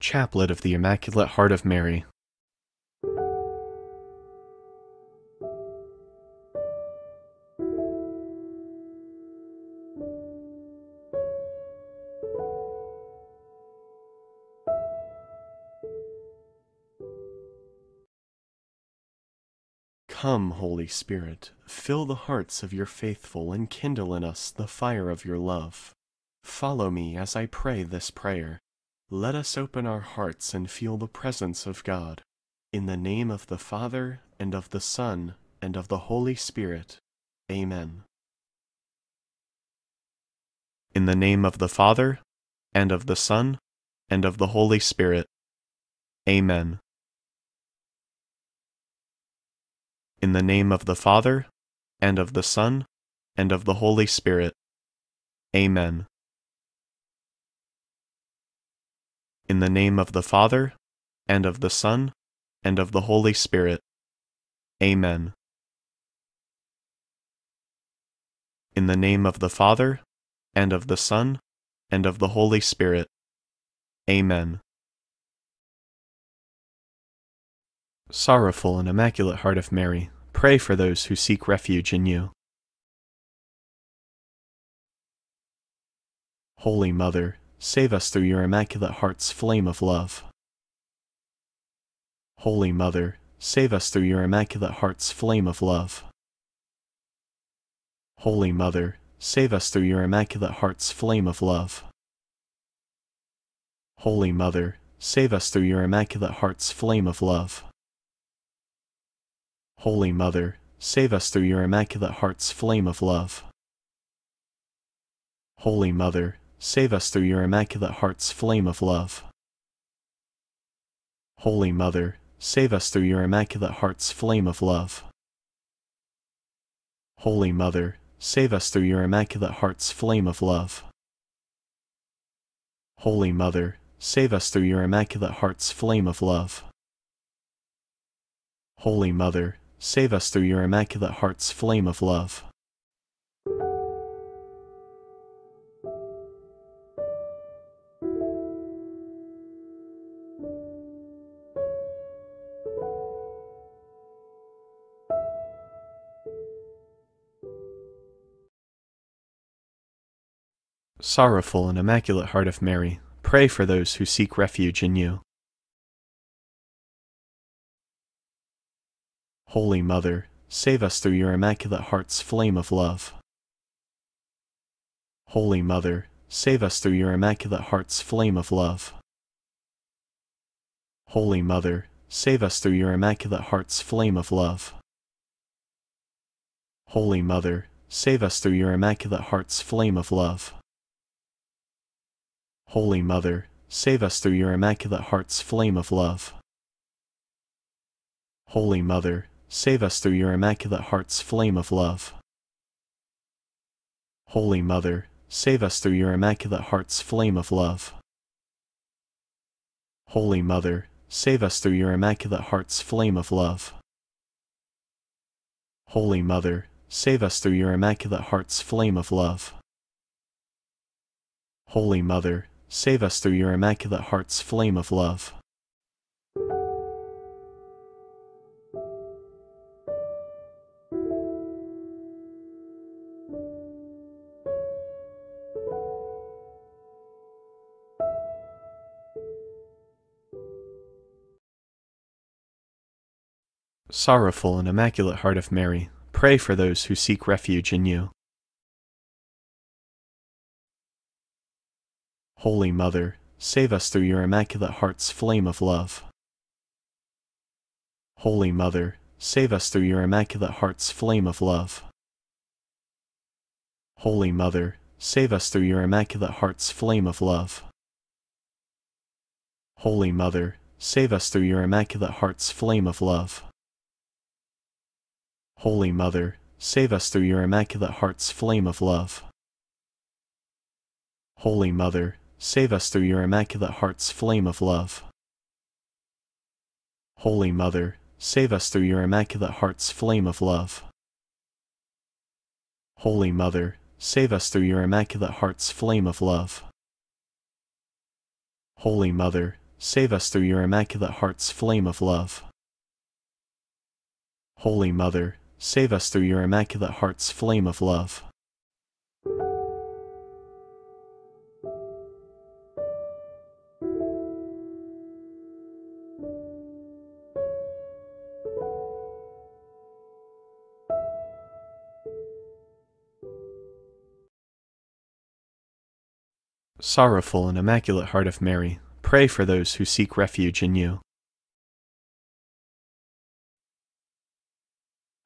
Chaplet of the Immaculate Heart of Mary. Come, Holy Spirit, fill the hearts of your faithful and kindle in us the fire of your love. Follow me as I pray this prayer. Let us open our hearts and feel the presence of God. In the name of the Father, and of the Son, and of the Holy Spirit. Amen. In the name of the Father, and of the Son, and of the Holy Spirit. Amen. In the name of the Father, and of the Son, and of the Holy Spirit. Amen. In the name of the Father, and of the Son, and of the Holy Spirit. Amen. In the name of the Father, and of the Son, and of the Holy Spirit. Amen. Sorrowful and Immaculate Heart of Mary, pray for those who seek refuge in you. Holy Mother, save us through your Immaculate Heart's flame of love. Holy Mother, save us through your Immaculate Heart's flame of love. Holy Mother, save us through your Immaculate Heart's flame of love. Holy Mother, save us through your Immaculate Heart's flame of love. Holy Mother, save us through your Immaculate Heart's flame of love. Holy Mother, save us through your Immaculate Heart's flame of love. Holy Mother, save us through your Immaculate Heart's flame of love. Holy Mother, save us through your Immaculate Heart's flame of love. Holy Mother, save us through your Immaculate Heart's flame of love. Holy Mother, save us through your Immaculate Heart's flame of love. Sorrowful and Immaculate Heart of Mary, pray for those who seek refuge in you. Holy Mother, save us through your Immaculate Heart's flame of love. Holy Mother, save us through your Immaculate Heart's flame of love. Holy Mother, save us through your Immaculate Heart's flame of love. Holy Mother, save us through your Immaculate Heart's flame of love. Holy Mother, save us through your Immaculate Heart's flame of love. Holy Mother, save us through your Immaculate Heart's flame of love. Holy Mother, save us through your Immaculate Heart's flame of love. Holy Mother, save us through your Immaculate Heart's flame of love. Holy Mother, save us through your Immaculate Heart's flame of love. Holy Mother, save us through your Immaculate Heart's flame of love. Sorrowful and Immaculate Heart of Mary, pray for those who seek refuge in you. Holy Mother, save us through your Immaculate Heart's flame of love. Holy Mother, save us through your Immaculate Heart's flame of love. Holy Mother, save us through your Immaculate Heart's flame of love. Holy Mother, save us through your Immaculate Heart's flame of love. Holy Mother, save us through your Immaculate Heart's flame of love. Holy Mother, save us through your Immaculate Heart's flame of love. Holy Mother, save us through your Immaculate Heart's flame of love. Holy Mother, save us through your Immaculate Heart's flame of love. Holy Mother, save us through your Immaculate Heart's flame of love. Holy Mother, save us through your Immaculate Heart's flame of love. Sorrowful and Immaculate Heart of Mary, pray for those who seek refuge in you.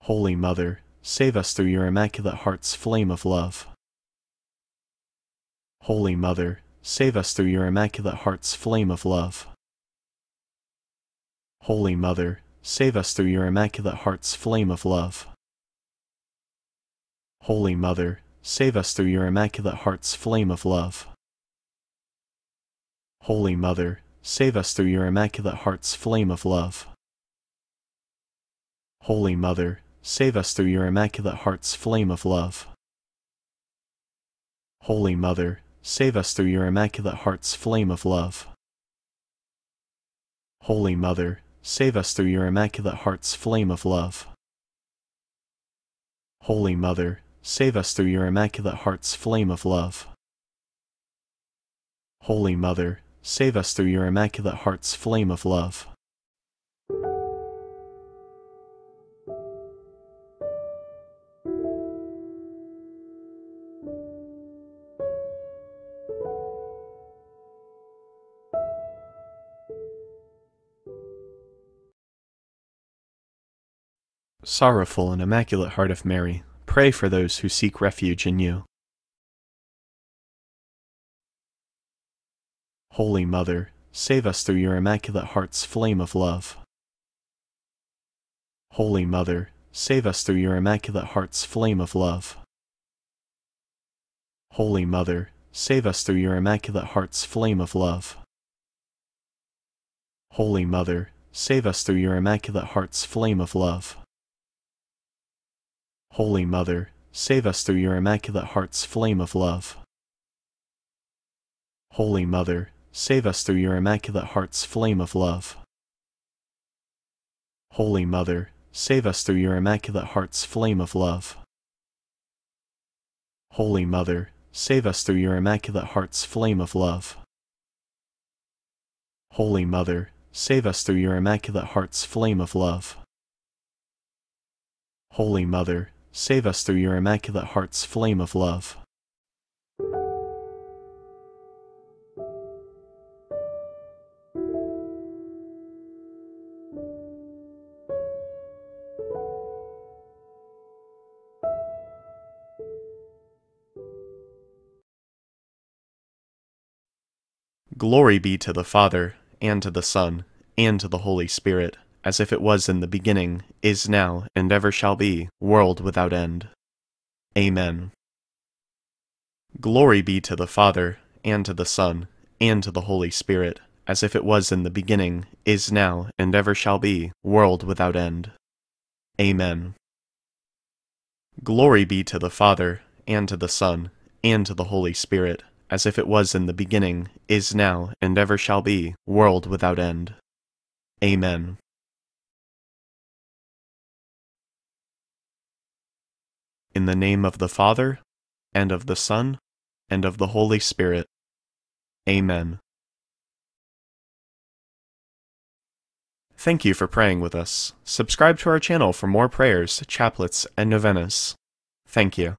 Holy Mother, save us through your Immaculate Heart's flame of love. Holy Mother, save us through your Immaculate Heart's flame of love. Holy Mother, save us through your Immaculate Heart's flame of love. Holy Mother, save us through your Immaculate Heart's flame of love. Holy Mother, save us through your Immaculate Heart's flame of love. Holy Mother, save us through your Immaculate Heart's flame of love. Holy Mother, save us through your Immaculate Heart's flame of love. Holy Mother, save us through your Immaculate Heart's flame of love. Holy Mother, save us through your Immaculate Heart's flame of love. Holy Mother, save us through your Immaculate Heart's flame of love. Sorrowful and Immaculate Heart of Mary, pray for those who seek refuge in you. Holy Mother, save us through your Immaculate Heart's flame of love. Holy Mother, save us through your Immaculate Heart's flame of love. Holy Mother, save us through your Immaculate Heart's flame of love. Holy Mother, save us through your Immaculate Heart's flame of love. Holy Mother, save us through your Immaculate Heart's flame of love. Holy Mother, save us through your Immaculate Heart's flame of love. Holy Mother, save us through your Immaculate Heart's flame of love. Holy Mother, save us through your Immaculate Heart's flame of love. Holy Mother, save us through your Immaculate Heart's flame of love. Holy Mother, save us through your Immaculate Heart's flame of love. Glory be to the Father, and to the Son, and to the Holy Spirit, as if it was in the beginning, is now, and ever shall be, world without end. Amen. Glory be to the Father, and to the Son, and to the Holy Spirit, as if it was in the beginning, is now, and ever shall be, world without end. Amen. Glory be to the Father, and to the Son, and to the Holy Spirit, as if it was in the beginning, is now, and ever shall be, world without end. Amen. In the name of the Father, and of the Son, and of the Holy Spirit. Amen. Thank you for praying with us. Subscribe to our channel for more prayers, chaplets, and novenas. Thank you.